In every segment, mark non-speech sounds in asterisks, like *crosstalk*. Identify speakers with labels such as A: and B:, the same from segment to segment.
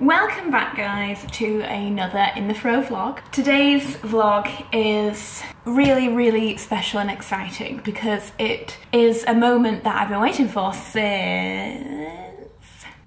A: Welcome back guys to another In The Frow vlog. Today's vlog is really, really special and exciting because it is a moment that I've been waiting for since,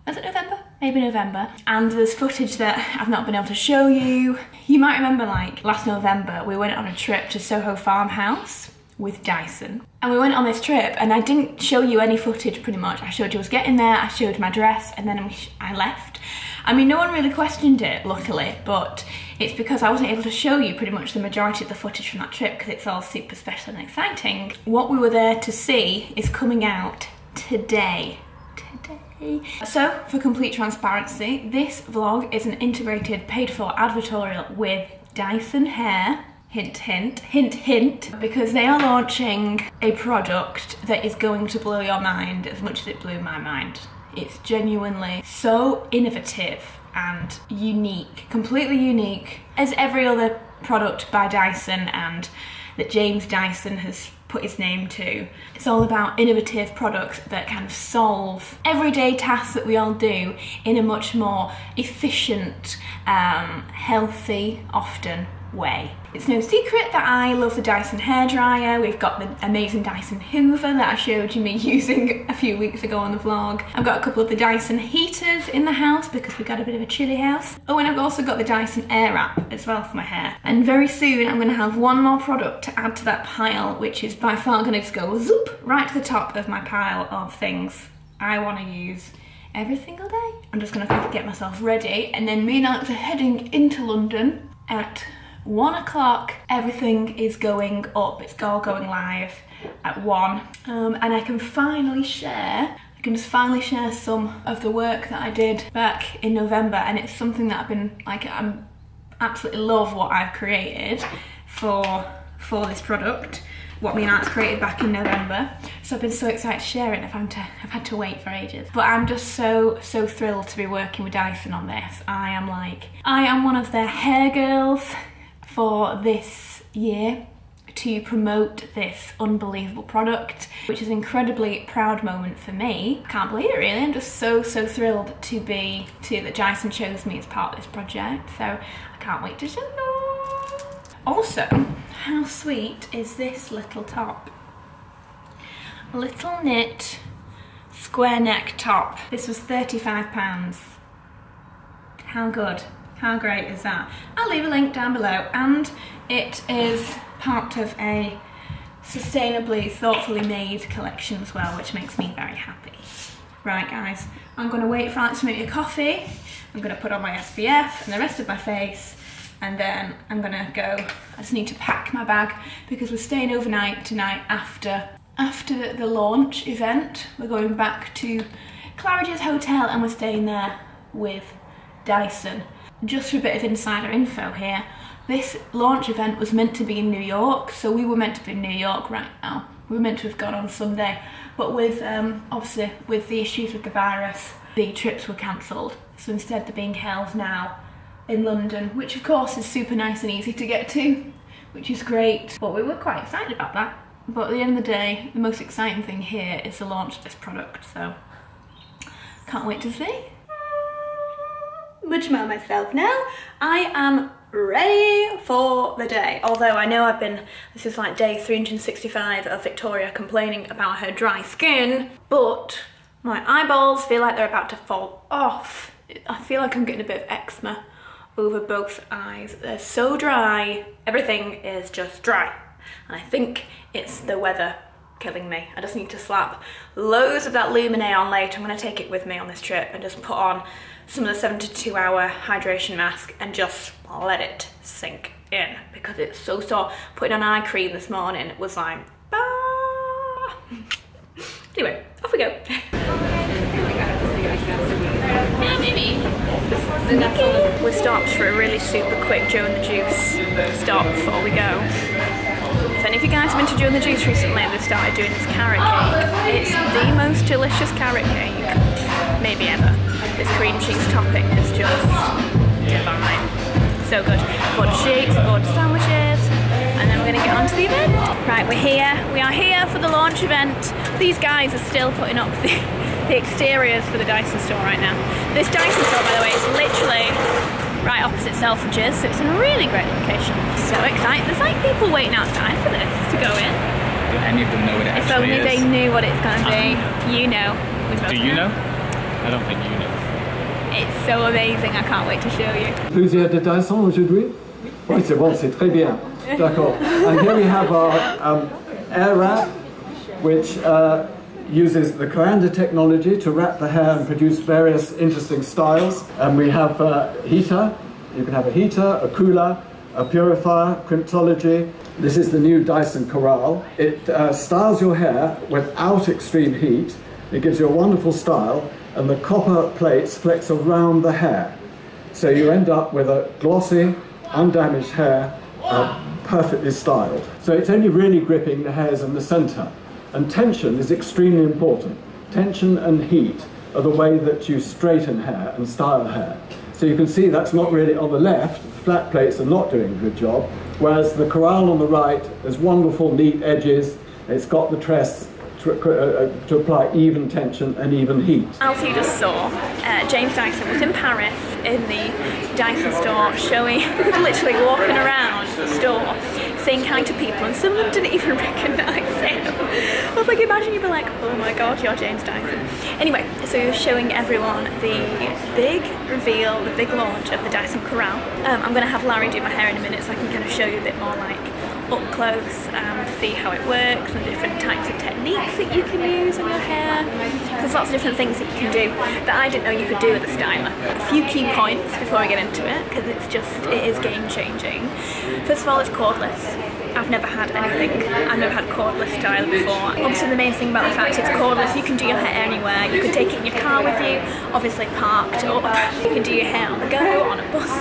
A: was it November? Maybe November. And there's footage that I've not been able to show you. You might remember like last November we went on a trip to Soho Farmhouse with Dyson. And we went on this trip and I didn't show you any footage pretty much. I showed you I was getting there, I showed my dress and then I left. I mean, no one really questioned it, luckily, but it's because I wasn't able to show you pretty much the majority of the footage from that trip because it's all super special and exciting. What we were there to see is coming out today. Today. So, for complete transparency, this vlog is an integrated paid for advertorial with Dyson Hair hint hint hint hint because they are launching a product that is going to blow your mind as much as it blew my mind it's genuinely so innovative and unique, completely unique, as every other product by Dyson and that James Dyson has put his name to. It's all about innovative products that kind of solve everyday tasks that we all do in a much more efficient, um, healthy, often way. It's no secret that I love the Dyson hairdryer. We've got the amazing Dyson Hoover that I showed you me *laughs* using a few weeks ago on the vlog. I've got a couple of the Dyson heaters in the house because we've got a bit of a chilly house. Oh, and I've also got the Dyson Airwrap as well for my hair. And very soon I'm gonna have one more product to add to that pile, which is by far gonna just go zoop right to the top of my pile of things I wanna use every single day. I'm just gonna get myself ready and then me and Alex are heading into London at one o'clock, everything is going up. It's all going live at one. Um, and I can finally share I can just finally share some of the work that I did back in November and it's something that I've been like I'm absolutely love what I've created for for this product what me and Alex created back in November. So I've been so excited to share it. I've had to, I've had to wait for ages. But I'm just so, so thrilled to be working with Dyson on this. I am like, I am one of their hair girls for this year to promote this unbelievable product, which is an incredibly proud moment for me. Can't believe it really, I'm just so, so thrilled to be, to that Dyson chose me as part of this project, so I can't wait to show you. Also, how sweet is this little top? A little knit square neck top. This was £35. How good? How great is that? I'll leave a link down below and it is part of a sustainably, thoughtfully made collection as well, which makes me very happy. Right guys, I'm gonna wait for Alex to make me a coffee. I'm gonna put on my SPF and the rest of my face and then I'm gonna go, I just need to pack my bag because we're staying overnight tonight after after the launch event. We're going back to Claridge's Hotel and we're staying there with Dyson just for a bit of insider info here, this launch event was meant to be in New York, so we were meant to be in New York right now. We were meant to have gone on Sunday, but with um, obviously with the issues with the virus, the trips were cancelled. So instead they're being held now in London, which of course is super nice and easy to get to, which is great. But we were quite excited about that. But at the end of the day, the most exciting thing here is the launch of this product, so can't wait to see much more myself now. I am ready for the day. Although I know I've been, this is like day 365 of Victoria complaining about her dry skin, but my eyeballs feel like they're about to fall off. I feel like I'm getting a bit of eczema over both eyes. They're so dry, everything is just dry. And I think it's the weather killing me. I just need to slap loads of that Lumineux on later. I'm gonna take it with me on this trip and just put on some of the 72 hour hydration mask and just let it sink in because it's so sore. Putting on eye cream this morning was like, bah. Anyway, off we go. maybe. We stopped for a really super quick Joe and the Juice stop before we go. If any of you guys have been to Joe and the Juice recently, they've started doing this carrot cake. It's the most delicious carrot cake, maybe ever. This cream cheese topping is just divine. So good. Bought shakes, bought sandwiches, and then we're gonna get on to the event. Right, we're here. We are here for the launch event. These guys are still putting up the, *laughs* the exteriors for the Dyson store right now. This Dyson store, by the way, is literally right opposite Selfridges, so it's in a really great location. So excited. There's like people waiting outside for this to go in.
B: Do any of them know what it
A: If
B: actually
A: only
B: is?
A: they knew what it's going to be. You know.
B: Do you know? I don't think you know.
A: It's so amazing. I can't wait to show you.
C: Plusieurs de Dyson aujourd'hui Oui, c'est bon, c'est très bien. D'accord. And here we have our um, air wrap, which uh, uses the Coanda technology to wrap the hair and produce various interesting styles. And we have a heater. You can have a heater, a cooler, a purifier, cryptology. This is the new Dyson Corrale. It uh, styles your hair without extreme heat. It gives you a wonderful style, and the copper plates flex around the hair. So you end up with a glossy, undamaged hair, uh, perfectly styled. So it's only really gripping the hairs in the center. And tension is extremely important. Tension and heat are the way that you straighten hair and style hair. So you can see that's not really on the left, flat plates are not doing a good job, whereas the Corrale on the right has wonderful neat edges, it's got the tress to, uh, uh, to apply even tension and even heat.
A: As you just saw, uh, James Dyson was in Paris in the Dyson store showing, *laughs* literally walking around the store saying hi to people and some of them didn't even *laughs* recognise him. I was like, imagine you'd be like, oh my god, you're James Dyson. Anyway, so he was showing everyone the big reveal, the big launch of the Dyson Corrale. Um, I'm going to have Larry do my hair in a minute so I can kind of show you a bit more like up close and see how it works and different types of techniques that you can use on your hair. There's lots of different things that you can do that I didn't know you could do with a styler. A few key points before we get into it because it's just, it is game changing. First of all, it's cordless. I've never had anything. I've never had cordless styler before. Obviously the main thing about the fact it's cordless, you can do your hair anywhere. You can take it in your car with you, obviously parked up. You can do your hair on the go, on a bus,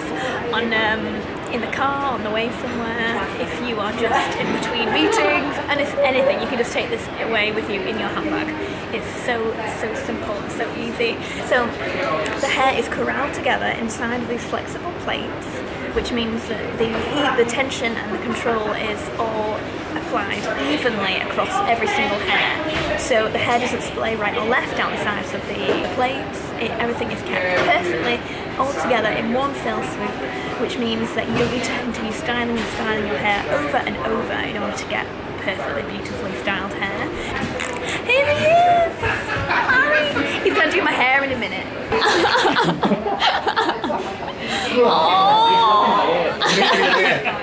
A: on um, in the car on the way somewhere, if you are just in between meetings, and it's anything, you can just take this away with you in your handbag. It's so, so simple so easy. So the hair is corralled together inside these flexible plates, which means that the heat, the tension and the control is all applied evenly across every single hair. So the hair doesn't splay right or left down the sides of the plates. It, everything is kept perfectly all together in one fell swoop, which means that you don't need to continue styling and styling your hair over and over in order to get perfectly beautifully styled hair. Here he is! Hi! He's gonna do my hair in a minute.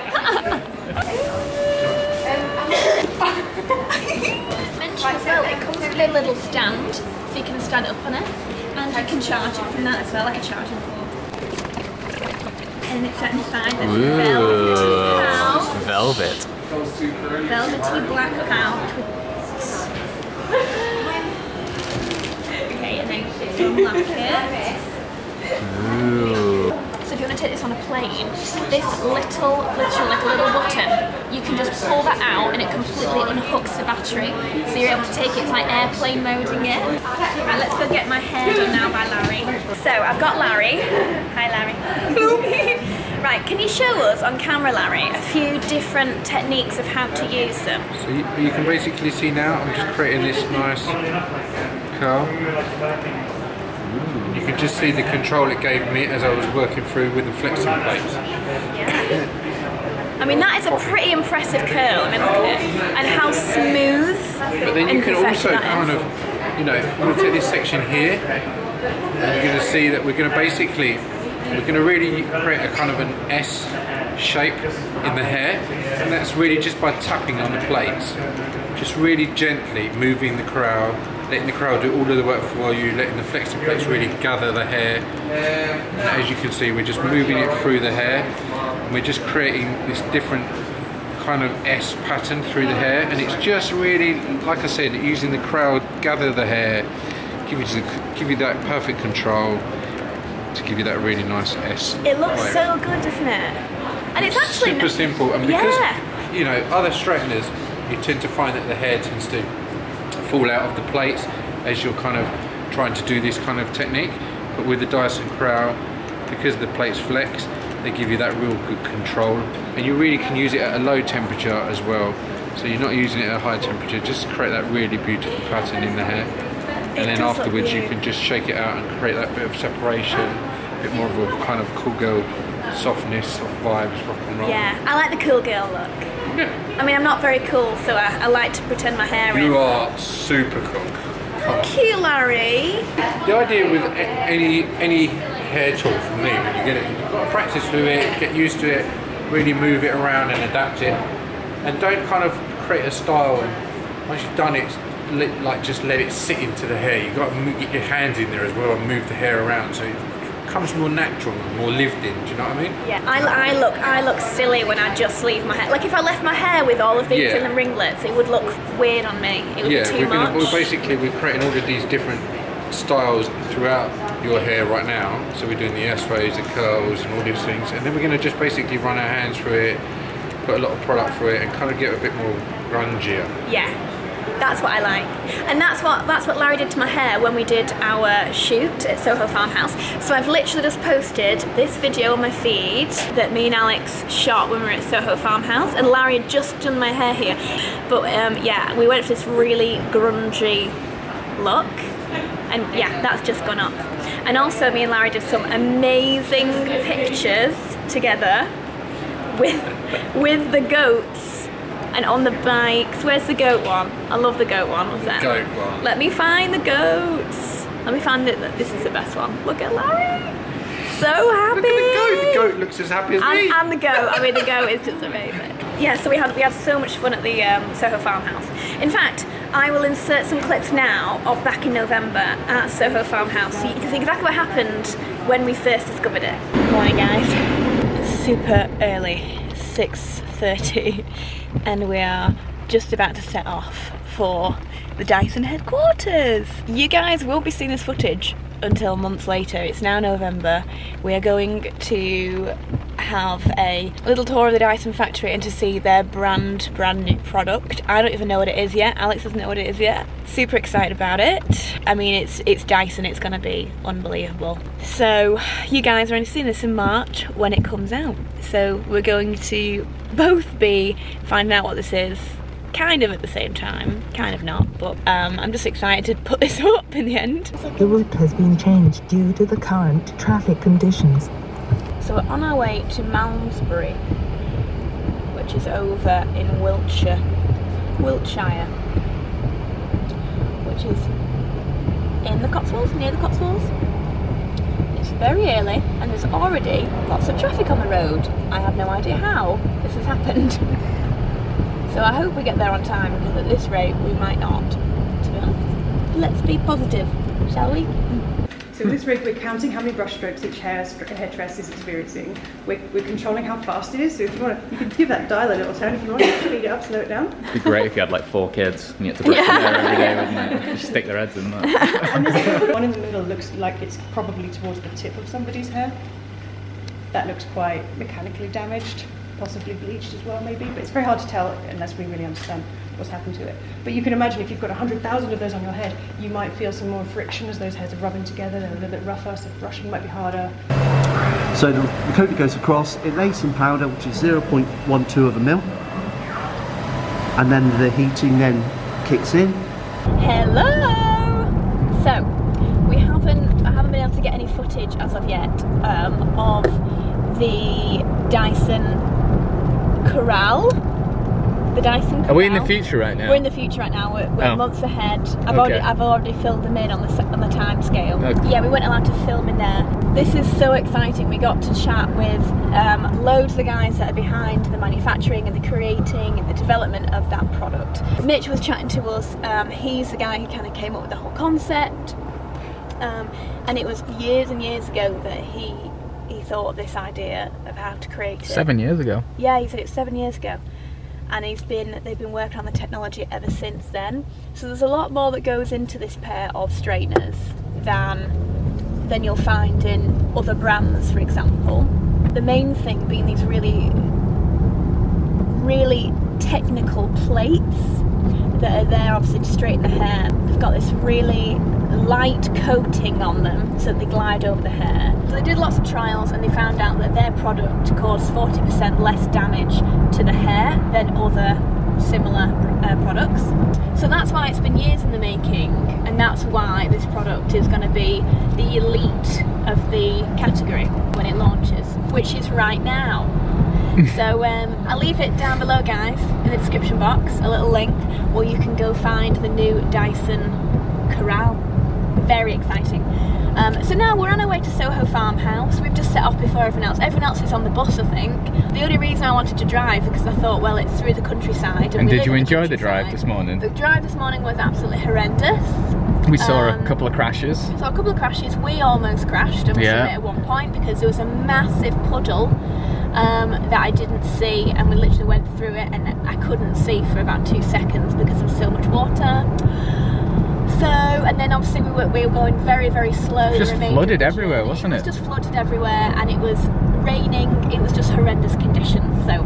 A: *laughs* *laughs* *laughs* mention a little stand, so you can stand up on it, and you can charge it from that as well, like a charging port. And it's inside this velvety pouch,
B: Velvet.
A: velvety black pouch *laughs* Okay, and then you unlock it.
B: Ooh.
A: So if you want to take this on a plane, this little, literally like a little button, you can just pull that out and it completely unhooks the battery. So you're able to take it, it's like airplane moding it. Right, let's go get my hair done now by Larry. So I've got Larry. Hi Larry. *laughs* right, can you show us on camera, Larry, a few different techniques of how to use them?
D: So you, you can basically see now I'm just creating this nice curl. You can just see the control it gave me as I was working through with the flexing plates.
A: I mean, that is a pretty impressive curl. I mean, look at it. And how smooth
D: But then you can also kind of, you know, I'm going to take this section here and you're going to see that we're going to basically, we're going to really create a kind of an S shape in the hair and that's really just by tapping on the plates. Just really gently moving the Corrale, letting the Corrale do all of the work for you, letting the flexing plates really gather the hair. And as you can see, we're just moving it through the hair and we're just creating this different kind of S pattern through the hair and it's just really like I said using the crowd gather the hair give you the, give you that perfect control to give you that really nice S
A: It looks so good, doesn't it? And it's actually
D: super simple and because
A: Yeah.
D: you know other straighteners you tend to find that the hair tends to fall out of the plates as you're kind of trying to do this kind of technique but with the Dyson Corrale because the plates flex they give you that real good control and you really can use it at a low temperature as well so you're not using it at a high temperature just to create that really beautiful pattern in the hair and then afterwards you can just shake it out and create that bit of separation a bit more of a kind of cool girl softness, soft vibes, rock and roll.
A: Yeah, I like the cool girl look.
D: Yeah.
A: I mean, I'm not very cool, so I, I like to pretend my hair
D: You
A: is.
D: You are super cool.
A: Thank you, Larry.
D: The idea with any any hair tool for me, when you get it, you've got to practice with it, get used to it, really move it around and adapt it, and don't kind of create a style. And once you've done it, let, like just let it sit into the hair. You've got to get your hands in there as well and move the hair around, so comes more natural, and more lived in. Do you know what I mean?
A: Yeah, I, I look I look silly when I just leave my hair. Like if I left my hair with all of these
D: Yeah.
A: in the ringlets, it would look weird on me. It would
D: yeah,
A: be too
D: we're, gonna,
A: much.
D: we're basically we're creating all of these different styles throughout your hair right now. So we're doing the S-waves, the curls, and all these things, and then we're going to just basically run our hands through it, put a lot of product through it, and kind of get a bit more grungier.
A: Yeah, that's what I like, and that's what that's what Larry did to my hair when we did our shoot at Soho Farmhouse. So I've literally just posted this video on my feed that me and Alex shot when we were at Soho Farmhouse, and Larry had just done my hair here. But um, yeah, we went for this really grungy look, and yeah, that's just gone up. And also, me and Larry did some amazing pictures together with with the goats and on the bikes. Where's the goat one? I love the goat one. What's that?
D: Goat one.
A: Let me find the goats. Let me find it. This is the best one. Look at Larry. So happy.
D: Look at the goat. The goat looks as happy as
A: And,
D: me.
A: and the goat. I mean, the goat is just amazing. *laughs* Yeah, so we had we had so much fun at the um, Soho Farmhouse. In fact, I will insert some clips now of back in November at Soho Farmhouse, so you can see exactly what happened when we first discovered it. Morning, guys. Super early, 6:30, *laughs* and we are just about to set off for the Dyson headquarters. You guys will be seeing this footage until months later. It's now November. We are going to have a little tour of the Dyson factory and to see their brand brand new product. I don't even know what it is yet. Alex doesn't know what it is yet. Super excited about it. I mean, it's it's Dyson. It's going to be unbelievable. So you guys are only seeing this in March when it comes out. So we're going to both be finding out what this is kind of at the same time, kind of not, but um, I'm just excited to put *laughs* this up in the end.
E: The route has been changed due to the current traffic conditions.
A: So we're on our way to Malmesbury, which is over in Wiltshire, Wiltshire, which is in the Cotswolds, near the Cotswolds. It's very early and there's already lots of traffic on the road. I have no idea how this has happened. *laughs* so I hope we get there on time because at this rate we might not, to be honest. Let's be positive, shall we?
F: So with this rig, we're counting how many brush strokes each hair headdress is experiencing. We're, we're controlling how fast it is. So if you want to, you can give that dial a little turn if you want to speed it up, slow it down.
B: It'd be great if you had like four kids and you had to brush their hair every day, wouldn't it? Just stick their heads in that. *laughs*
F: And this one in the middle looks like it's probably towards the tip of somebody's hair. That looks quite mechanically damaged, possibly bleached as well, maybe. But it's very hard to tell unless we really understand what's happened to it. But you can imagine if you've got 100,000 of those on your head, you might feel some more friction as those hairs are rubbing together. They're a little bit rougher, so brushing might be harder.
G: So the, the coating goes across, it lays some powder which is 0.12 of a mil and then the heating then kicks in.
A: Hello. So we haven't I haven't been able to get any footage as of yet um, of the Dyson Corrale. The Dyson Corrale.
B: Are we in the future right now?
A: We're in the future right now. We're, we're
B: Oh.
A: months ahead. I've
B: Okay.
A: already I've already filled them in on the on the time scale.
B: Okay.
A: Yeah, we weren't allowed to film in there. This is so exciting. We got to chat with um, loads of the guys that are behind the manufacturing and the creating and the development of that product. Mitch was chatting to us. Um, he's the guy who kind of came up with the whole concept. Um, and it was years and years ago that he he thought of this idea of how to create it.
B: Seven years ago.
A: Yeah, he said it's seven years ago. And he's been they've been working on the technology ever since then. So there's a lot more that goes into this pair of straighteners than than you'll find in other brands, for example. The main thing being these really really technical plates that are there obviously to straighten the hair. They've got this really light coating on them so they glide over the hair. So they did lots of trials and they found out that their product caused 40% less damage to the hair than other similar uh, products. So that's why it's been years in the making, and that's why this product is going to be the elite of the category when it launches, which is right now. *laughs* so um, I'll leave it down below, guys, in the description box, a little link where you can go find the new Dyson Corrale. Very exciting. Um, so now we're on our way to Soho Farmhouse. We've just set off before everyone else. Everyone else is on the bus, I think. The only reason I wanted to drive because I thought, well, it's through the countryside.
B: And
A: we
B: did you enjoy the drive this morning?
A: The drive this morning was absolutely horrendous.
B: We saw
A: um,
B: a couple of crashes.
A: So a couple of crashes. We almost crashed,
B: Yeah.
A: at one point because there was a massive puddle um, that I didn't see, and we literally went through it, and I couldn't see for about two seconds because there was so much water. So, and then obviously we were, we were going very, very slow.
B: Just flooded everywhere, wasn't
A: It
B: It was
A: just flooded everywhere, and it was raining. It was just horrendous conditions. So.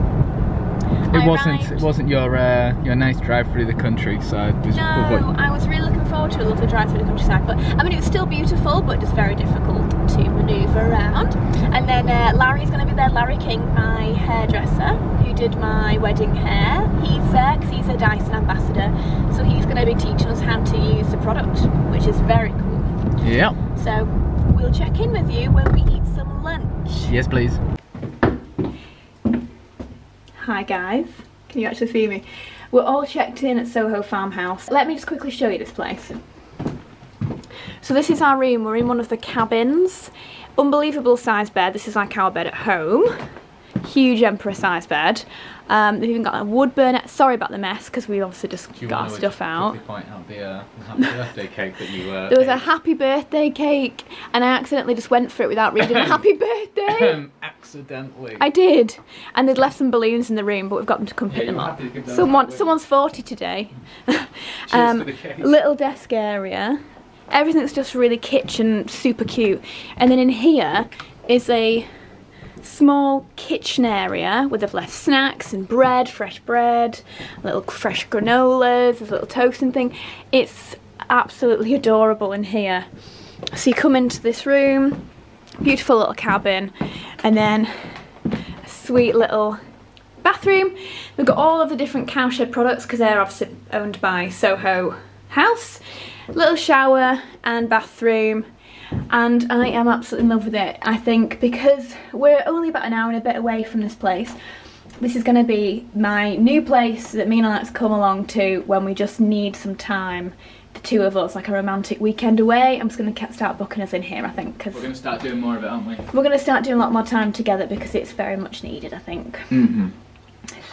B: It
A: I
B: wasn't. It wasn't your uh, your nice drive through the countryside.
A: No, I was really looking forward to a lovely drive through the countryside. But I mean, it was still beautiful, but just very difficult to manoeuvre around. And then uh, Larry's going to be there. Larry King, my hairdresser, who did my wedding hair. He's there because he's a Dyson ambassador. So he's going to be teaching us how to use the product, which is very cool.
B: Yeah.
A: So we'll check in with you when we eat some lunch.
B: Yes, please.
A: Hi guys, can you actually see me? We're all checked in at Soho Farmhouse. Let me just quickly show you this place. So this is our room, we're in one of the cabins. Unbelievable size bed, this is like our bed at home. Huge emperor size bed. Um, they've even got a wood burner. Sorry about the mess because we obviously just got our stuff out.
B: out the uh, happy birthday cake that you uh,
A: There was a happy birthday cake and I accidentally just went for it without reading the *coughs* happy birthday.
B: um, accidentally.
A: I did, and they'd left some balloons in the room, but we've got them to come pick them up.
B: happy to give them
A: Someone, someone's forty today. *laughs* Um,
B: the
A: little desk area. Everything's just really kitchen, super cute. And then in here is a small kitchen area where they've left snacks and bread, fresh bread, little fresh granolas, there's a little toasting thing. It's absolutely adorable in here. So you come into this room, beautiful little cabin, and then a sweet little bathroom. We've got all of the different cowshed products because they're obviously owned by Soho House. Little shower and bathroom and I am absolutely in love with it. I think because we're only about an hour and a bit away from this place, this is going to be my new place that me and Alex come along to when we just need some time, the two of us, like a romantic weekend away. I'm just going to start booking us in here, I think, because
B: We're going to start doing more of it, aren't we?
A: we're going to start doing a lot more time together because it's very much needed, I think.
B: Mm-hmm.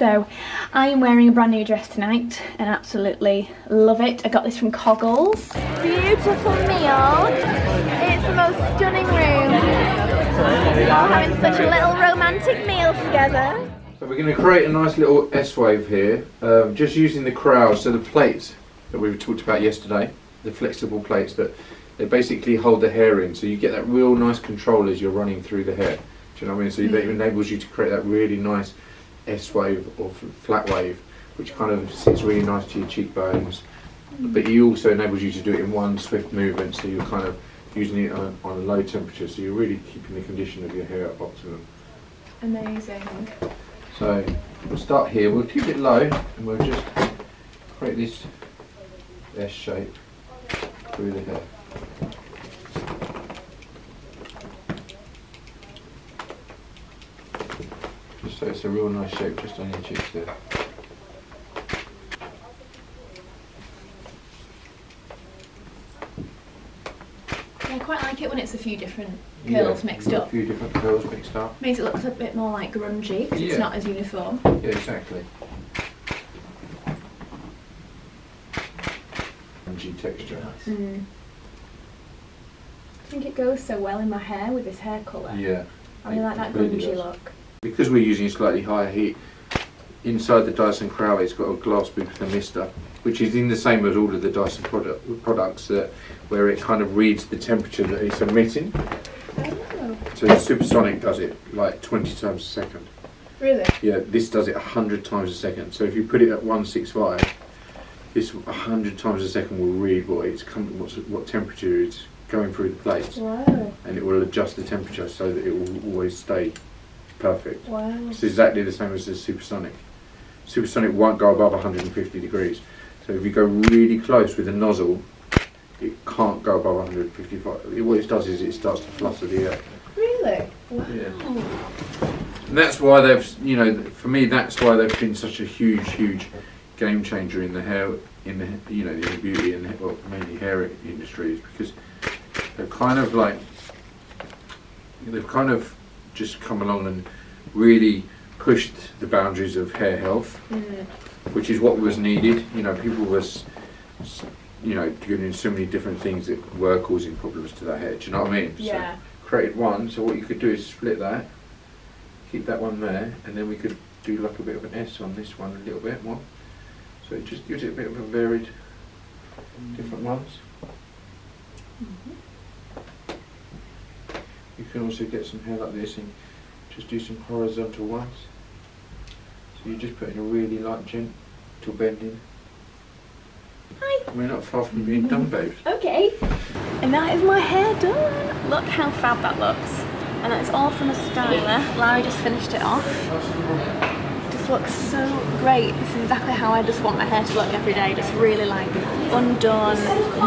A: So, I am wearing a brand new dress tonight and absolutely love it. I got this from Coggles. Beautiful meal. It's the most stunning room. We are Having such a little romantic meal together.
D: So we're going to create a nice little S-wave here, um, just using the crowds, so the plates that we talked about yesterday, the flexible plates that they basically hold the hair in, so you get that real nice control as you're running through the hair. Do you know what I mean? So that enables you to create that really nice S-wave or flat wave, which kind of sits really nice to your cheekbones. But it also enables you to do it in one swift movement, so you're kind of using it on, on a low temperature, so you're really keeping the condition of your hair at optimum.
A: Amazing.
D: So we'll start here, we'll keep it low and we'll just create this S shape through the hair. It's a real nice shape just on your cheeks there.
A: I quite like it when it's a few different
D: Yeah,
A: curls mixed up.
D: A few different curls mixed up.
A: Makes it look a bit more like grungy because
D: Yeah.
A: it's not as uniform.
D: Yeah, exactly. Grungy texture.
A: Mm. I think it goes so well in my hair with this hair colour.
D: Yeah.
A: I really like that grungy
D: does.
A: look.
D: Because we're using slightly higher heat, inside the Dyson Corrale it's got a glass bead thermistor, which is in the same as all of the Dyson product, products that where it kind of reads the temperature that it's emitting.
A: Oh,
D: So Supersonic does it like 20 times a second.
A: really?
D: Yeah, this does it 100 times a second. So if you put it at 165, this 100 times a second will read what it's what temperature it's going through the plates,
A: Wow.
D: and it will adjust the temperature so that it will always stay perfect.
A: Wow.
D: It's exactly the same as the supersonic. Supersonic won't go above 150 degrees. So if you go really close with a nozzle, it can't go above 155. It- What it does is it starts to flutter the air.
A: Really? Yeah.
D: And that's why they've, you know, for me, that's why they've been such a huge, huge game changer in the hair, in the, you know, in the beauty and well, mainly hair industries because they're kind of like, they've kind of just come along and really pushed the boundaries of hair health, mm. which is what was needed. You know, people was, you know, doing so many different things that were causing problems to their hair. Do you know what I mean?
A: Yeah.
D: So created one. So what you could do is split that, keep that one there, and then we could do like a bit of an S on this one a little bit more. So it just gives it a bit of a varied, different ones. Mm-hmm. You can also get some hair like this and just do some horizontal ones. So you're just putting a really light gentle bending.
A: Hi.
D: We're not far from being done, babes.
A: Okay. And that is my hair done. Look how fab that looks. And that's all from a styler. Larry just finished it off. Just looks so great. This is exactly how I just want my hair to look every day. Just really like undone,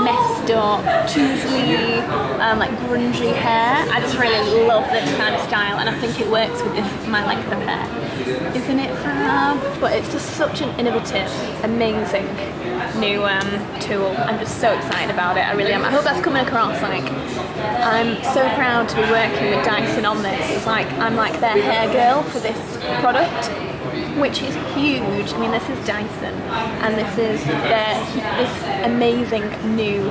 A: messed up, toothy, um, like grungy hair. I just really love this kind of style and I think it works with this, my length of hair. Isn't it fab? But it's just such an innovative, amazing new um, tool. I'm just so excited about it. I really am. I hope that's coming across. Like, I'm so proud to be working with Dyson on this. It's like I'm like their hair girl for this product, which is huge. I mean, this is Dyson, and this is their this amazing new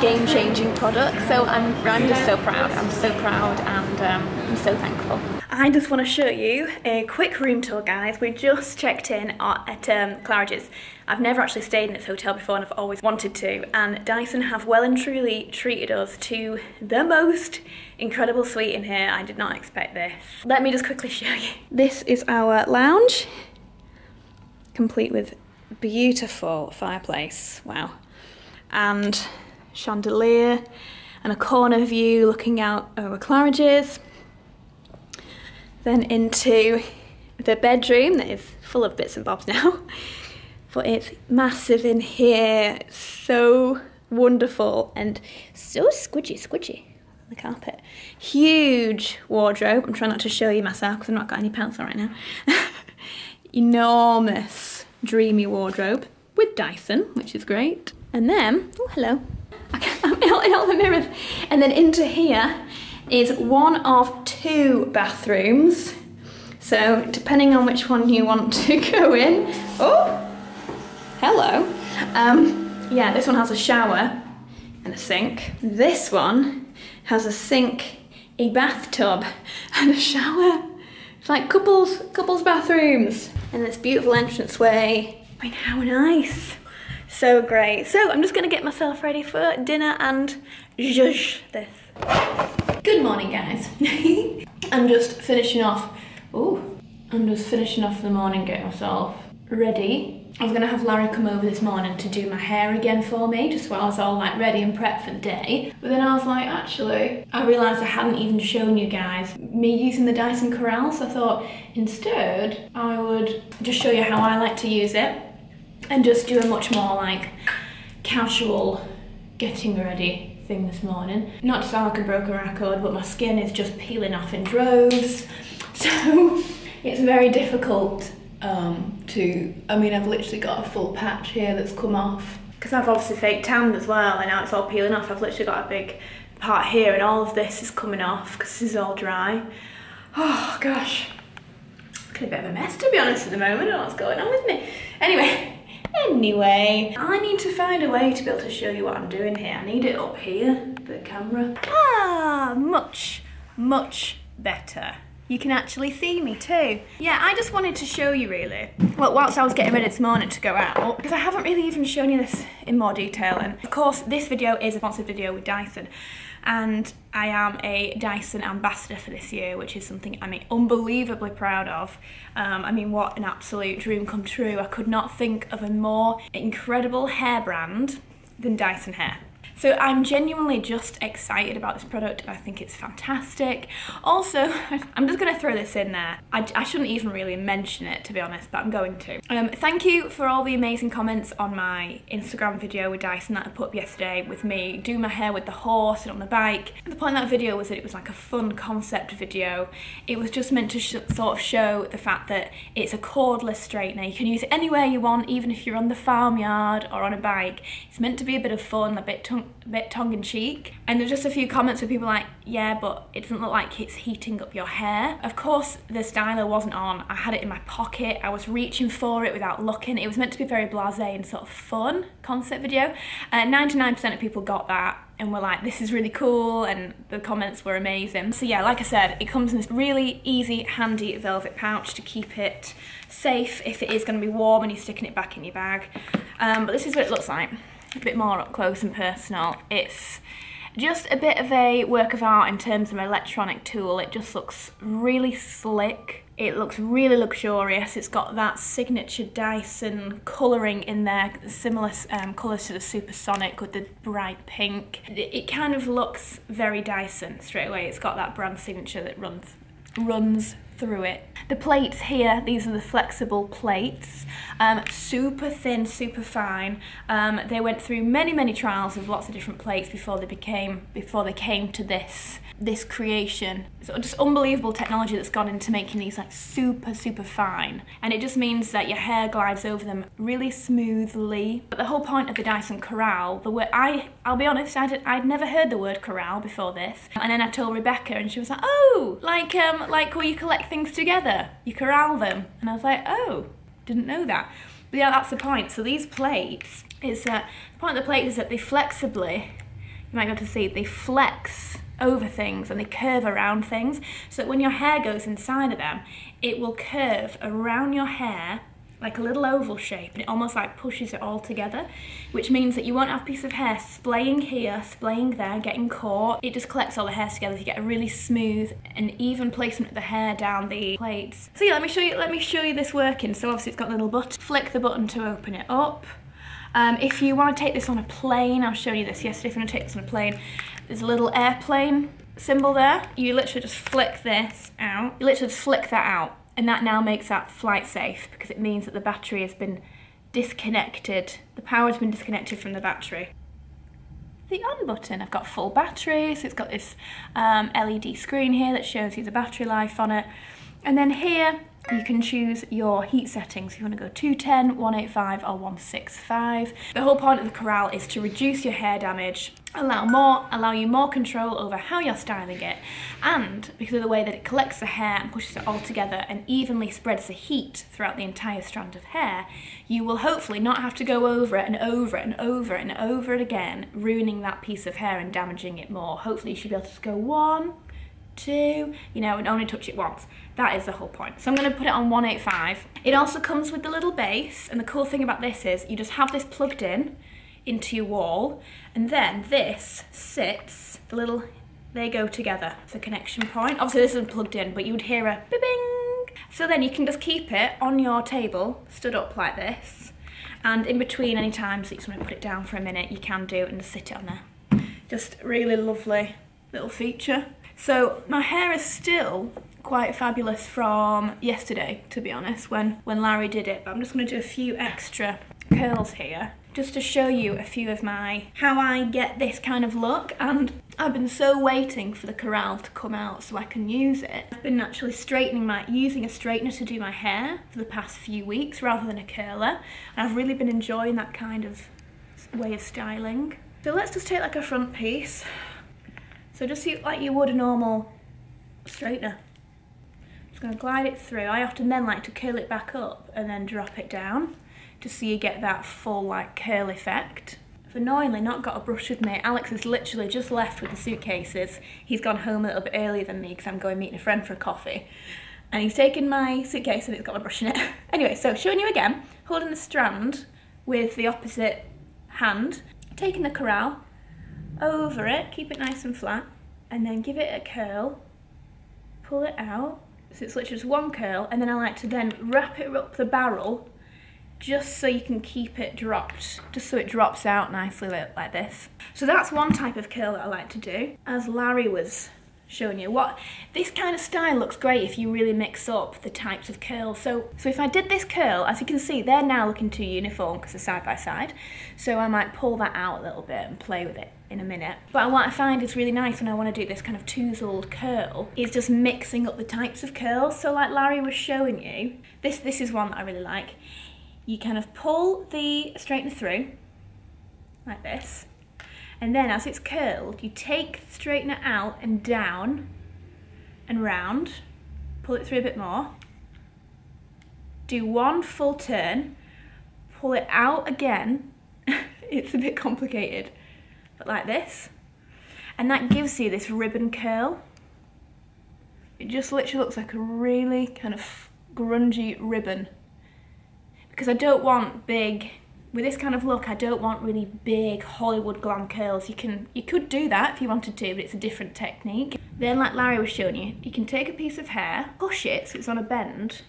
A: game-changing product. So I'm I'm just so proud. I'm so proud, and um, I'm so thankful. I just want to show you a quick room tour, guys. We just checked in at, um, Claridge's. I've never actually stayed in this hotel before and I've always wanted to. And Dyson have well and truly treated us to the most incredible suite in here. I did not expect this. Let me just quickly *laughs* show you. This is our lounge, complete with beautiful fireplace. Wow. And chandelier and a corner view looking out over Claridge's then into the bedroom that is full of bits and bobs *laughs* now. But it's massive in here, so wonderful and so squidgy, squidgy on the carpet. Huge wardrobe. I'm trying not to show you myself because I've not got any pants on right now. *laughs* Enormous, dreamy wardrobe with Dyson, which is great. And then, oh hello, *laughs* I can't in all, in all the mirrors. And then into here is one of two bathrooms. So depending on which one you want to *laughs* go in. Oh, hello. Um, yeah, this one has a shower and a sink. This one has a sink, a bathtub, and a shower. It's like couples, couples bathrooms. And this beautiful entranceway. I mean, how nice. So great. So I'm just gonna get myself ready for dinner and zhuzh this. Good morning, guys. *laughs* I'm just finishing off. Oh, I'm just finishing off the morning, getting myself ready. I was gonna have Larry come over this morning to do my hair again for me, just while I was all like ready and prepped for the day. But then I was like, actually, I realised I hadn't even shown you guys me using the Dyson Corrale, so I thought instead I would just show you how I like to use it and just do a much more like casual getting ready thing this morning. Not to sound like a broken record, but my skin is just peeling off in droves. *laughs* So it's very difficult um, to, I mean, I've literally got a full patch here that's come off. Because I've obviously fake tanned as well, and now it's all peeling off. I've literally got a big part here, and all of this is coming off because this is all dry. Oh gosh, looking a bit of a mess to be honest at the moment. I don't know what's going on with me. Anyway, anyway, I need to find a way to be able to show you what I'm doing here. I need it up here, the camera. Ah, much, much better. You can actually see me too. Yeah, I just wanted to show you really. Well, whilst I was getting ready this morning to go out, because I haven't really even shown you this in more detail. And of course, this video is a sponsored video with Dyson. And I am a Dyson ambassador for this year, which is something I'm unbelievably proud of. Um, I mean, what an absolute dream come true. I could not think of a more incredible hair brand than Dyson Hair. So I'm genuinely just excited about this product and I think it's fantastic. Also, *laughs* I'm just going to throw this in there. I, I, shouldn't even really mention it to be honest, but I'm going to. Um, thank you for all the amazing comments on my Instagram video with Dyson that I put up yesterday with me doing my hair with the horse and on the bike. The point of that video was that it was like a fun concept video. It was just meant to sort of show the fact that it's a cordless straightener. You can use it anywhere you want, even if you're on the farmyard or on a bike. It's meant to be a bit of fun, a bit a bit tongue-in-cheek and there's just a few comments where people like yeah but it doesn't look like it's heating up your hair. Of course the styler wasn't on. I had it in my pocket. I was reaching for it without looking. It was meant to be very blasé and sort of fun concept video. 99% uh, of people got that and were like this is really cool and the comments were amazing. So yeah like I said it comes in this really easy handy velvet pouch to keep it safe if it is going to be warm and you're sticking it back in your bag. Um, but this is what it looks like a bit more up close and personal. It's just a bit of a work of art in terms of an electronic tool. It just looks really slick. It looks really luxurious. It's got that signature Dyson colouring in there, similar um, colours to the Supersonic with the bright pink. It, it kind of looks very Dyson straight away. It's got that brand signature that runs runs through it. The plates here, these are the flexible plates, um, super thin, super fine. Um, they went through many, many trials of lots of different plates before they became, before they came to this this creation. So just unbelievable technology that's gone into making these like super, super fine. And it just means that your hair glides over them really smoothly. But the whole point of the Dyson Corrale, the way I, I'll be honest, I'd, I'd never heard the word corral before this. And then I told Rebecca and she was like, oh, like, um, like where you collect things together, you corral them. And I was like, oh, didn't know that. But yeah, that's the point. So these plates, is uh, the point of the plate is that they flexibly, you might be able to see, they flex over things and they curve around things so that when your hair goes inside of them it will curve around your hair like a little oval shape and it almost like pushes it all together which means that you won't have a piece of hair splaying here splaying there getting caught. It just collects all the hairs together to get a really smooth and even placement of the hair down the plates. So yeah let me show you let me show you this working. So obviously it's got a little button flick the button to open it up. Um, if you want to take this on a plane, I will show you this. Yesterday, if you want to take this on a plane, there's a little airplane symbol there. You literally just flick this out. You literally just flick that out and that now makes that flight safe because it means that the battery has been disconnected. The power has been disconnected from the battery. The on button, I've got full battery, so it's got this um, LED screen here that shows you the battery life on it. And then here, you can choose your heat settings. You want to go 210, 185 or 165. The whole point of the Corrale is to reduce your hair damage, allow more, allow you more control over how you're styling it, and because of the way that it collects the hair and pushes it all together and evenly spreads the heat throughout the entire strand of hair, you will hopefully not have to go over it and over it and over it and over it again, ruining that piece of hair and damaging it more. Hopefully you should be able to just go one, two, you know, and only touch it once. That is the whole point. So I'm gonna put it on 185. It also comes with the little base, and the cool thing about this is you just have this plugged in into your wall, and then this sits, the little, they go together, the connection point. Obviously this isn't plugged in, but you would hear a bing. So then you can just keep it on your table, stood up like this, and in between any times that you just want to put it down for a minute, you can do and just sit it on there. Just really lovely little feature. So my hair is still quite fabulous from yesterday, to be honest, when, when Larry did it. But I'm just gonna do a few extra curls here just to show you a few of my, how I get this kind of look. And I've been so waiting for the Corrale to come out so I can use it. I've been actually straightening my, using a straightener to do my hair for the past few weeks rather than a curler. And I've really been enjoying that kind of way of styling. So let's just take like a front piece. So just like you would a normal straightener. Just gonna glide it through. I often then like to curl it back up and then drop it down just so you get that full like curl effect. I've annoyingly not got a brush with me. Alex has literally just left with the suitcases. He's gone home a little bit earlier than me because I'm going meeting a friend for a coffee. And he's taken my suitcase and it's got a brush in it. *laughs* anyway, so showing you again, holding the strand with the opposite hand, taking the Corrale, over it, keep it nice and flat, and then give it a curl, pull it out, so it's literally just one curl, and then I like to then wrap it up the barrel just so you can keep it dropped, just so it drops out nicely like this. So that's one type of curl that I like to do. As Larry was showing you what this kind of style looks great if you really mix up the types of curls. So so if I did this curl as you can see they're now looking too uniform because they're side by side. So I might pull that out a little bit and play with it in a minute. But what I find is really nice when I want to do this kind of touzled curl is just mixing up the types of curls. So like Larry was showing you this this is one that I really like. You kind of pull the straightener through like this and then as it's curled, you take the straightener out and down and round, pull it through a bit more, do one full turn, pull it out again, *laughs* it's a bit complicated, but like this, and that gives you this ribbon curl. It just literally looks like a really kind of grungy ribbon because I don't want big with this kind of look, I don't want really big Hollywood glam curls. You can, you could do that if you wanted to, but it's a different technique. Then like Larry was showing you, you can take a piece of hair, push it so it's on a bend,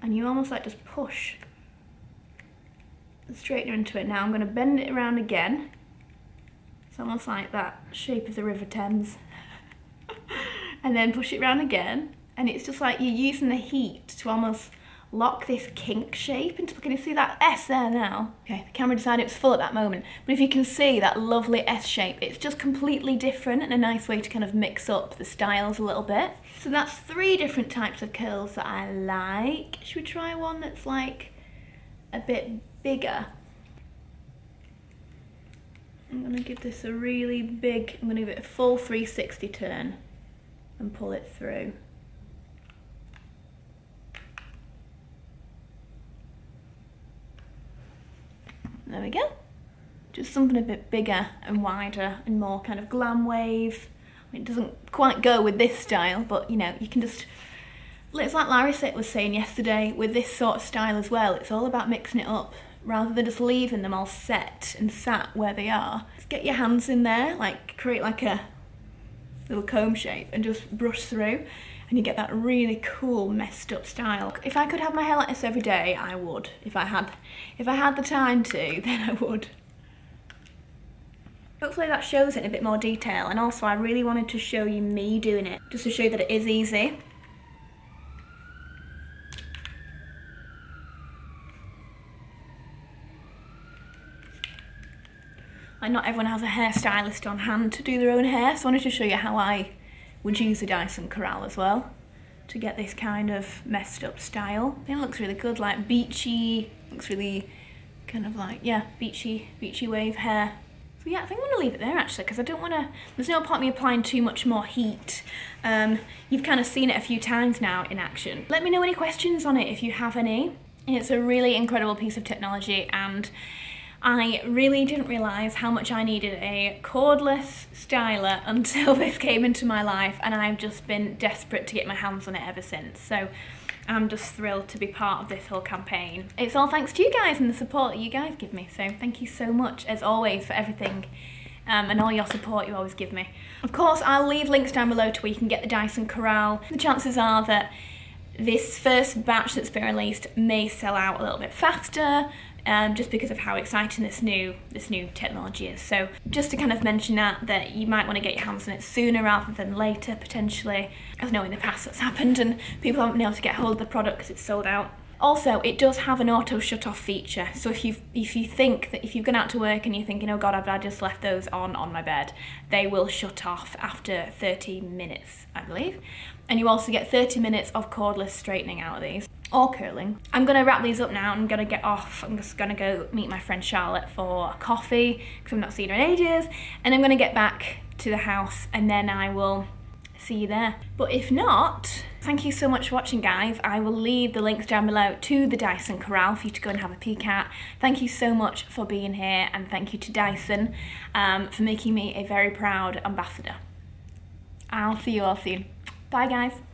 A: and you almost like just push straightener into it. Now I'm gonna bend it around again. It's almost like that shape of the River Thames. *laughs* and then push it around again. And it's just like you're using the heat to almost lock this kink shape into, can you see that S there now? Okay, the camera decided it was full at that moment, but if you can see that lovely S shape, it's just completely different and a nice way to kind of mix up the styles a little bit. So that's three different types of curls that I like. Should we try one that's like a bit bigger? I'm gonna give this a really big, I'm gonna give it a full 360 turn and pull it through. There we go. Just something a bit bigger and wider and more kind of glam wave. It doesn't quite go with this style, but you know, you can just, it's like Larry was saying yesterday, with this sort of style as well, it's all about mixing it up rather than just leaving them all set and sat where they are. Just get your hands in there, like create like a little comb shape and just brush through and you get that really cool messed up style. If I could have my hair like this every day, I would. If I had, if I had the time to, *laughs* then I would. Hopefully that shows it in a bit more detail and also I really wanted to show you me doing it, just to show you that it is easy. Not everyone has a hairstylist on hand to do their own hair, so I wanted to show you how I would use a Dyson Corrale as well to get this kind of messed up style. It looks really good, like beachy, looks really kind of like, yeah, beachy, beachy wave hair. So yeah, I think I'm gonna leave it there actually, because I don't wanna, there's no point me applying too much more heat. Um, you've kind of seen it a few times now in action. Let me know any questions on it if you have any. It's a really incredible piece of technology and I really didn't realise how much I needed a cordless styler *laughs* until this came into my life and I've just been desperate to get my hands on it ever since. So I'm just thrilled to be part of this whole campaign. It's all thanks to you guys and the support that you guys give me. So thank you so much as always for everything um, and all your support you always give me. Of course, I'll leave links down below to where you can get the Dyson Corrale. The chances are that this first batch that's been released may sell out a little bit faster um, just because of how exciting this new this new technology is. So just to kind of mention that that you might want to get your hands on it sooner rather than later potentially. I know in the past that's happened and people haven't been able to get hold of the product because it's sold out. Also, it does have an auto shut off feature. So if you if you think that if you've gone out to work and you're thinking, oh god, I've just left those on on my bed, they will shut off after 30 minutes, I believe. And you also get 30 minutes of cordless straightening out of these or curling. I'm gonna wrap these up now. I'm gonna get off. I'm just gonna go meet my friend Charlotte for a coffee because I've not seen her in ages. And I'm gonna get back to the house and then I will see you there. But if not, thank you so much for watching guys. I will leave the links down below to the Dyson Corrale for you to go and have a peek at. Thank you so much for being here and thank you to Dyson um, for making me a very proud ambassador. I'll see you all soon. Bye guys.